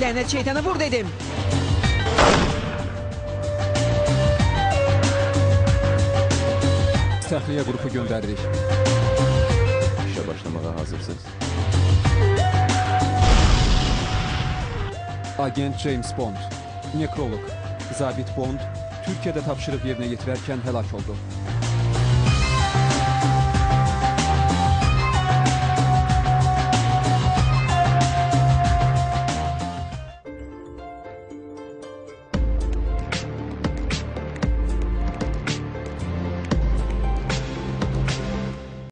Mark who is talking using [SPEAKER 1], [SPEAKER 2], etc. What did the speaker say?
[SPEAKER 1] Lanet şeytanı vur dedim.
[SPEAKER 2] Təxliyə qrupu göndəririk.
[SPEAKER 3] İşe başlamaya hazırsınız.
[SPEAKER 2] Agent James Bond, nekrolog, Zabit Bond Türkiye'de tapşırıq yerinə yetirərkən helak oldu.